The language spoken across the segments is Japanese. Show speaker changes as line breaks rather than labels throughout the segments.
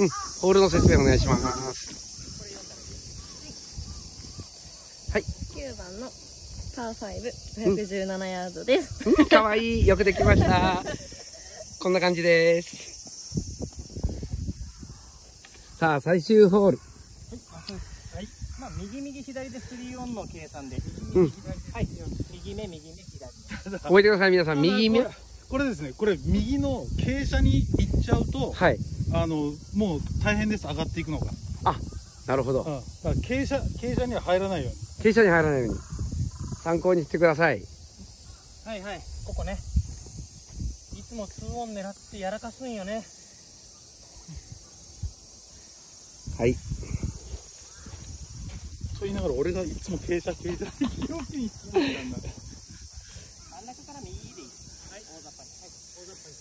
うん、ホールの説明お願いします。はい。
9番のパー5、517ヤードです。
うんかわいい。よくできました。こんな感じです。さあ、最終ホール。
はい。まあ、右右左で3オンの計算で。
うん
右左ではい。右目右目左。
覚えてください、皆さん。右目。
これですねこれ右の傾斜に行っちゃうと
はい。
あのもう大変です上がっていくのが、
なるほど。
うん、だから傾斜傾斜には入らないように
傾斜に入らないように。参考にしてください。
はいはい。ここね。いつも2オン狙ってやらかすんよね。
はい。
と言いながら俺がいつも傾斜傾斜 によにするんだ
真ん中から右でいい。はい。大雑把に。はい。大雑把に。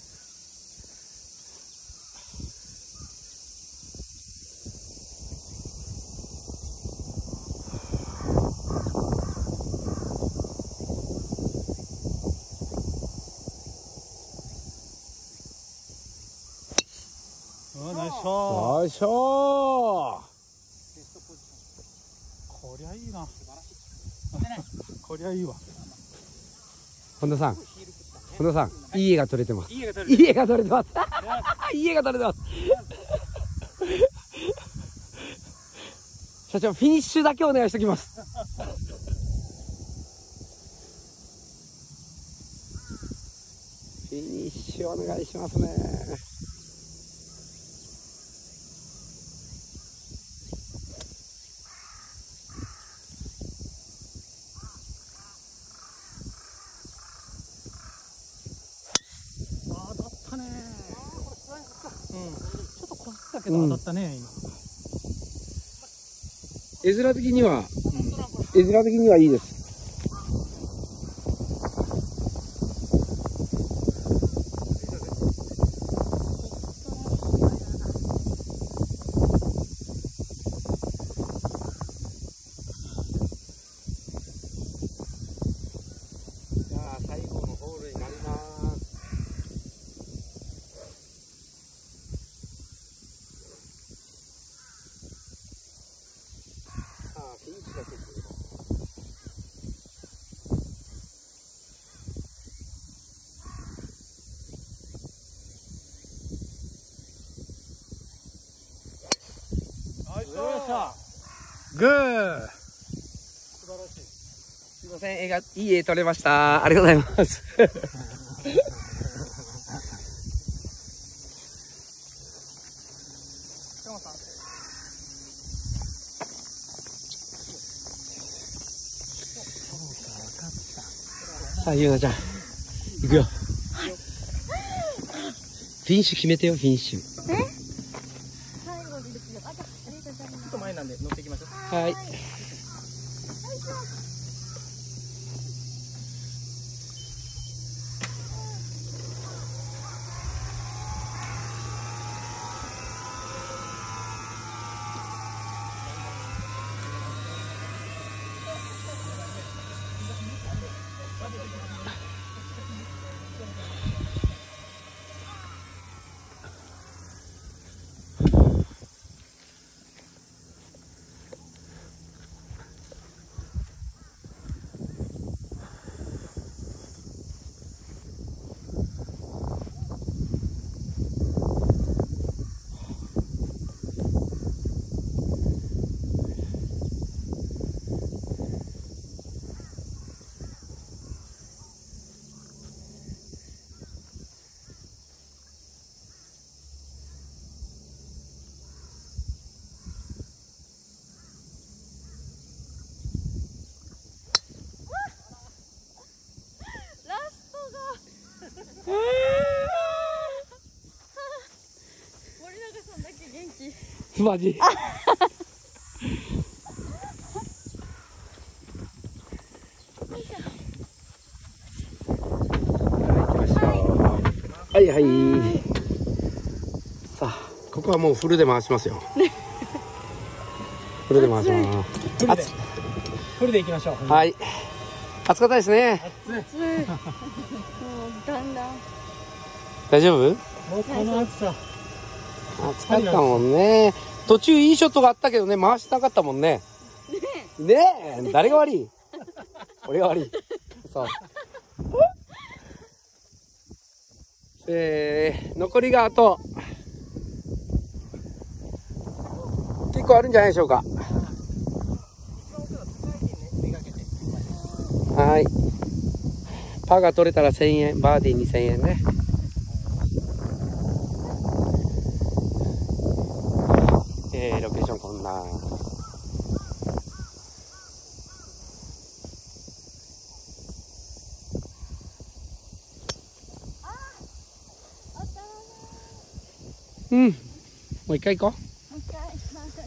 うんナイスショー
よいしょ
ベストポジション。
こりゃいいな。こりゃいいわ
本田さん。本田さん。いい絵が撮れてます。
いい絵が取れる。
いい絵が撮れてます。いい絵が撮れてます。社長、フィニッシュだけお願いしておきます。フィニッシュお願いしますね。
当たったねうんちょっとこすったけど当たったね、
絵面的には、
今、
絵面的にはいいです。じゃあ最後のホールになります。さあ、フィニッシュだけですよ
ナイスショ
よいしょ
ー
グー
素晴らしい
すいません、絵が、いい絵撮れました。ありがとうございます。
さ
あ、ゆうなちゃん。行くよ。フィニッシュ決めてよ、フィニッシュ。はい。
気。
マジ。はいはい。さあ、ここはもうフルで回しますよ。フルで回します。
フルで
熱。
フルで行きましょう。
はい。暑かったですね。
もうだんだん。
大丈夫？
もうこの暑さ。
暑かったもんね。途中いいショットがあったけどね、回してなかったもんね。ねえ。誰が悪い？俺が悪い。そう。えー、残りがあと、結構あるんじゃないでしょうか。はい。パーが取れたら1000円、バーディー2000円ね。えー、ロケーションこんな。うん。もう一回行こう。
もう一回何回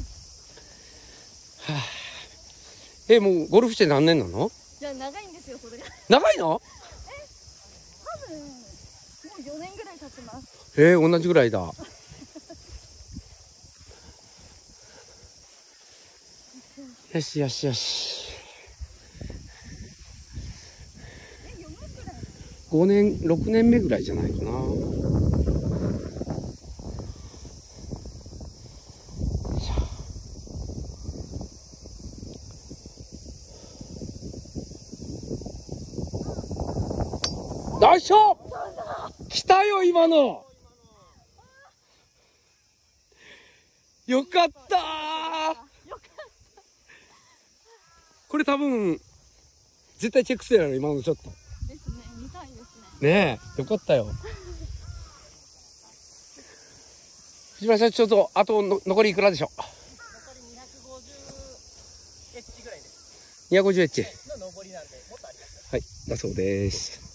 え、もうゴルフして何年なの？
じゃあ長いんですよこれが
長いの？
多分もう4年ぐらい経ちます
えー、同じぐらいだ。よしよしよし。
え4年ぐらい
？5年、6年目ぐらいじゃないかな。ナイスショット来たよ、今のよかったーこれ多分、絶対チェックするやろ、今のちょっと。
ですね見たいですね
ねえ、よかったよ。藤原さん、ちょっと、あとの残りいくらでしょ
残り250エッジぐらいです
う ?250 エッジ。
の上りなんでもっとあります
はい、だそうです。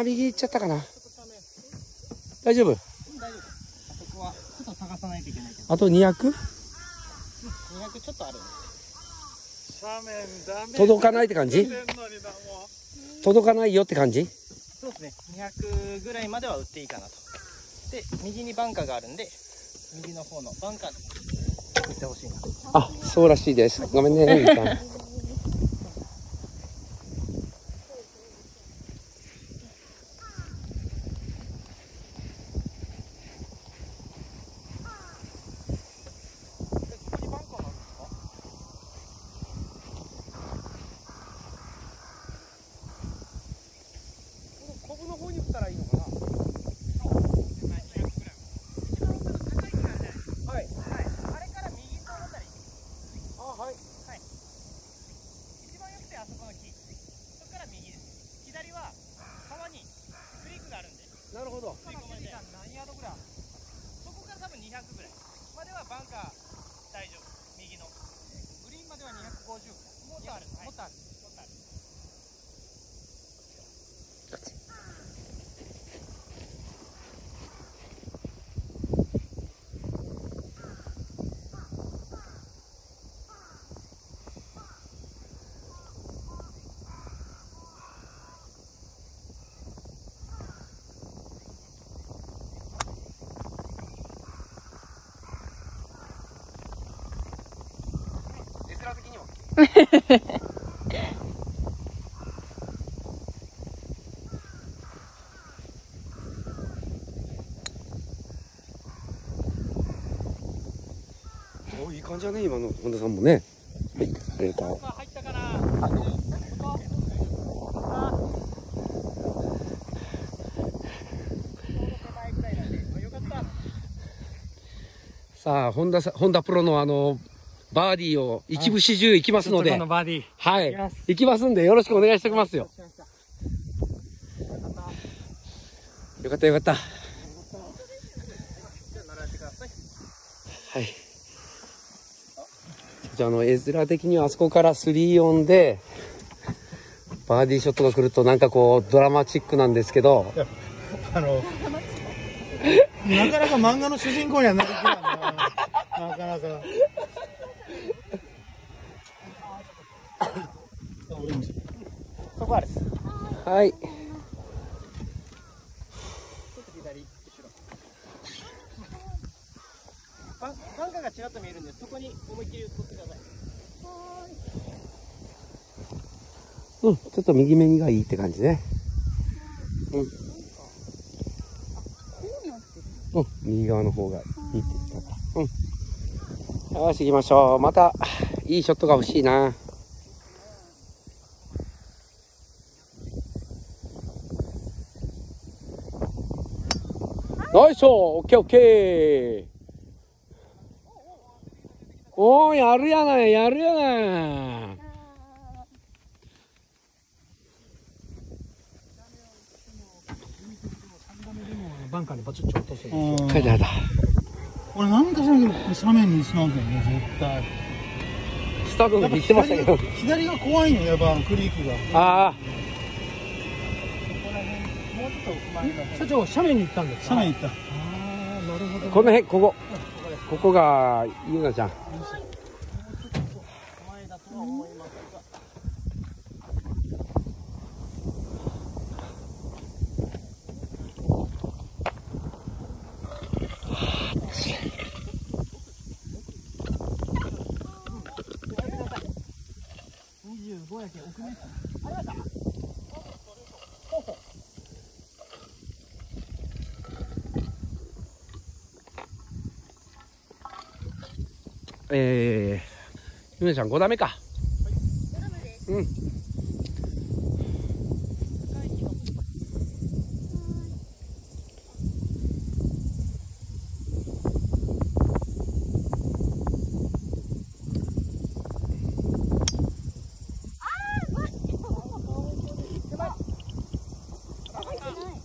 あ、右行っちゃったかな。大丈夫？
大丈夫。ですあと探さないといけないけど。
あと 200?
200ちょっとある。んで
斜面ダメ
届かないって感じ？届かないよって感じ？
そうですね。200ぐらいまでは売っていいかなと。で右にバンカーがあるんで右の方のバンカーで売ってほしいな。
あ、そうらしいです。ごめんね、みーちゃん。
ここにバンカーがあるんですかこのコブの方に打ったらいいのかなはい、はい、あれから右と思ったらいいあ、はい、はい一番よくてあそこの木そこから右です左は川にクリークがあるんで
なるほど。
吸い込まれて何ヤードぐらいそこから多分200ぐらいまではバンカー大丈夫右のグリーンまでは250もっとある、もっとあるもっとある
絵面的には。おいい感じだね、今の本田さんもね。はい、ありがとう。
入ったかな
さあ、本田さん、本田プロのあの、バーディーを一部始終行きますので、
バーディー。
はい。
行きます、
んで、よろしくお願いしておきますよ。よかったよかった。はい。じゃあ、あの、絵面的にはあそこから3オンで、バーディーショットが来るとなんかこう、ドラマチックなんですけど、
あのなかなか漫画の主人公にはなりきらんな。なかなか
こある
はい。
バンバンカーがちらっと見えるんでそこに思いっきり打ってください
うん、ちょっと右目がいいって感じね。うん
こう
ん、右側の方がいいって言ったから。うん。よし、行きましょう。また、いいショットが欲しいな。ナイスショーオッケーオッケー。おー、やるやない、やるやない。
バンカーにバチッと落とすん。ですよ
うん。
書いてあ。
俺なん。か知らん。けど斜面にしますよね絶対
スタートの時言ってましたけど。
左が怖いのやっぱクリークが
ああ、
社長斜面に行ったんですか？
斜面行った
ああなるほど。
この辺、ここ。ここが、ゆうなちゃん。
前だとは思いますが25やけん奥目
えー、ゆうなちゃん5打目か。うん。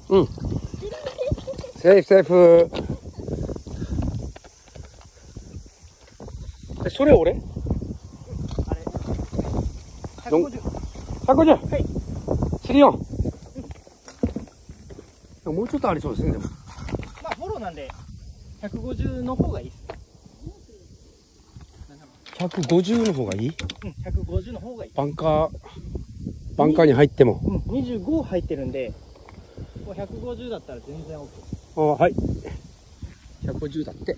うん。セーフセーフ。え、それ俺
？150
150
はい。
チリオンもうちょっとありそうですねでも。
まあフォローなんで150の方がいいです
150の方がいい？
うん150の方がいい。
バンカー。バンカーに入っても。
うん25入ってるんでこう150だったら全然 OK
あはい。150だって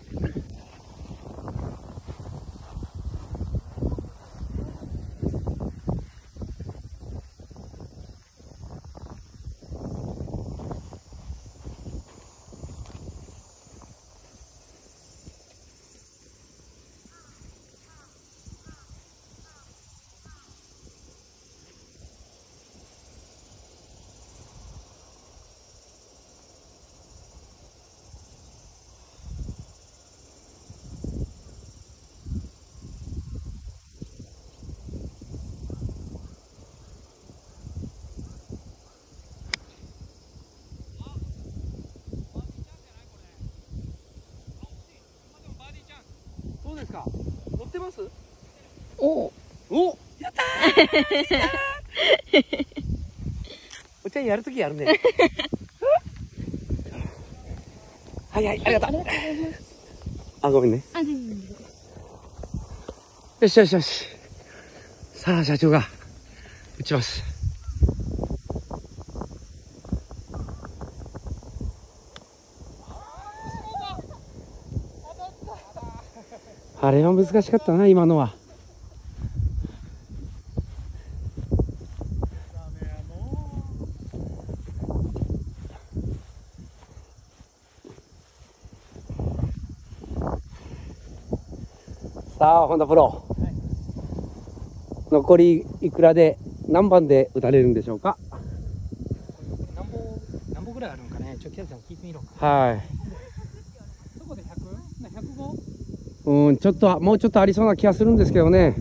ですか？乗ってます？
お。
お。やったー！お茶やるときやるね。はいはいありがとう。あごめんね。よしよしよし。さあ社長が打ちますあれは難しかったな今のは。さあ本田プロ、残りいくらで何番で打たれるんでしょうか？
何本何本ぐらいあるんかね？ちょっとキャディさん聞いてみろ。か
はい
どこで 100? な 105?
うんちょっともうちょっとありそうな気がするんですけどね。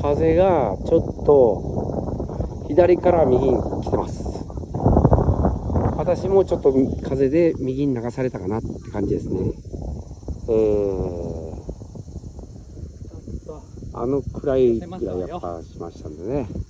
風がちょっと左から右に来てます。私もちょっと風で右に流されたかなって感じですね。えー、あのくらいぐらいやっぱしましたんでね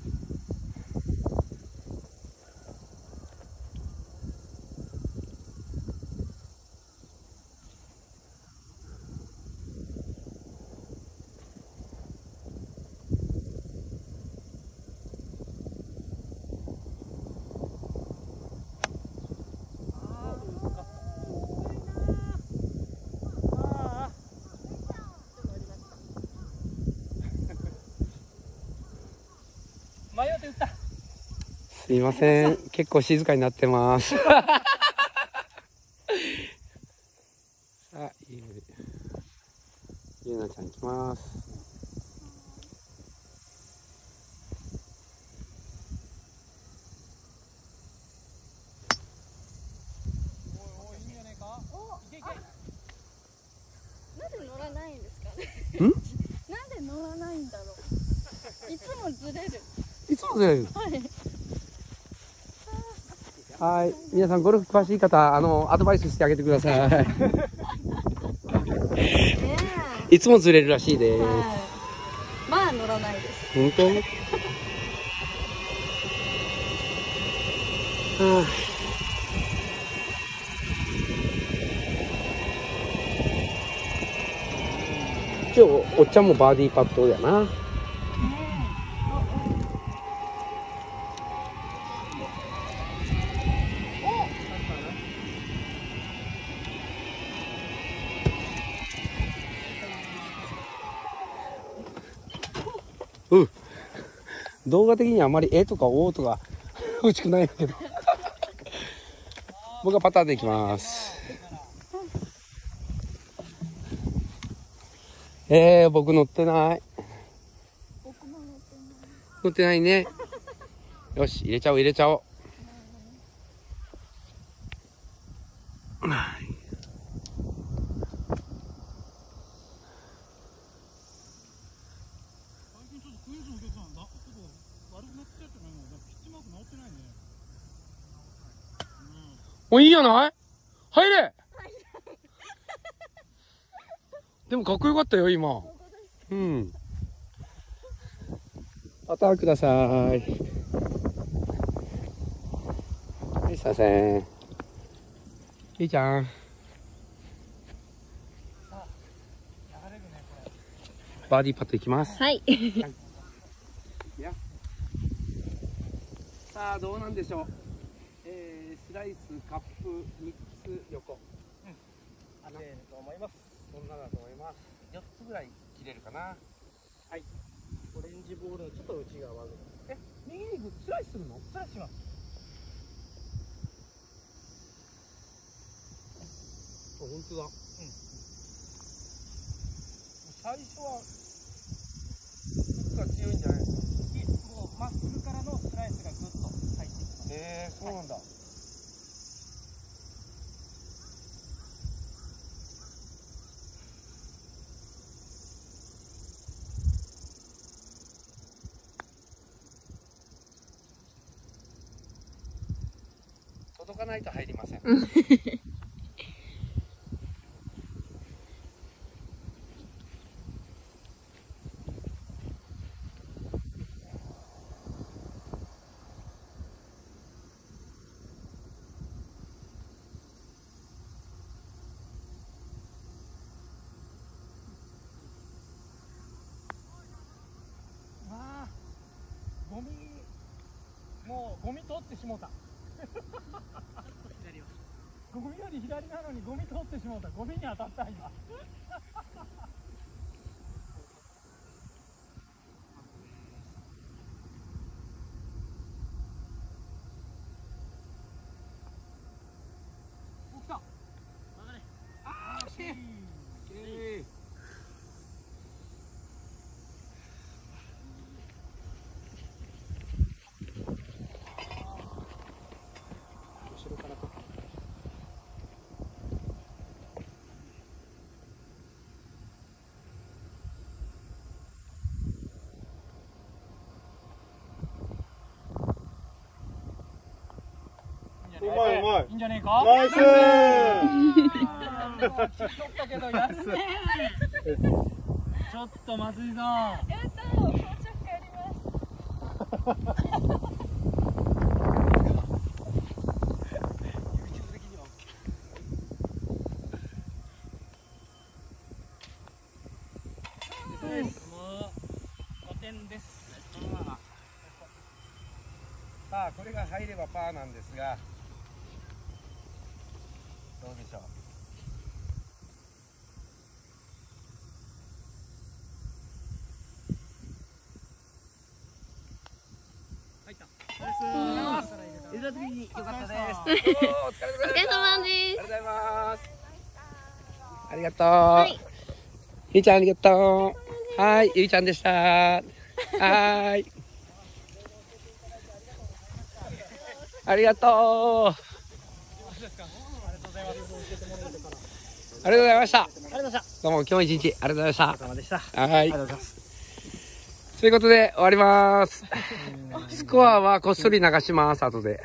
すいません。結構静かになってます。
はい
はい。皆さん、ゴルフ詳しい方、あの、アドバイスしてあげてくださ
ね
い。いつもずれるらしいで。
え
す。
はい。まあ乗らないです。
本当？はあ。今日おっちゃんもバーディーパットやなうん。動画的にはあまり「え」とか「お」とか欲しくないんだけど。僕はパターンでいきます。えー、僕乗ってない。
乗ってない
ね。よし入れちゃおう入れちゃおう
最近ちょっとクイズのお客さんだちょっと悪くなっちゃってないもんだピッチマーク直ってないね
おいいじゃない？入れ！でもかっこよかったよ今。うん。パターンください。はいすいません。いいちゃん。バーディーパットいきます。
はい。
さあどうなんでしょう？ライスカップ3つ横。
当てると思います。
そんなだと思います。4つぐらい切れるかな。
オレンジボールのちょっと内側ぐらい。
え右にスライスするの？
スライスします。
あ本当だ。最初はフックが強いんじゃないですか？
まっすぐからのスライスがグッと入っていきます。
へえそうなんだ、届かないと入りません。
ああゴミもうゴミ通ってしもうたゴミより左なのにゴミ通ってしまった。ゴミに当たった今お来たあー惜しい後ろからと
うまいい。
いいんじゃねえか？
ナイス。
ちょっとまずいぞ。
やったもうちょっとやります
もう5点です
さあこれが入ればパーなんですがどうでしょう
入ったナイスた時に良かったです。
お疲れ様です。
ありがとうございます。ありがとう。はい。ゆいちゃんありがとう。はい、ゆいちゃんでした。はーい。ありがとう。ありがとうございました。
ありがとうございました。
どうも今日も一日ありがとうございました。
お疲れ様でした。
はい
ありが。とうございます。
ということで終わります。スコアはこっそり流します、後で。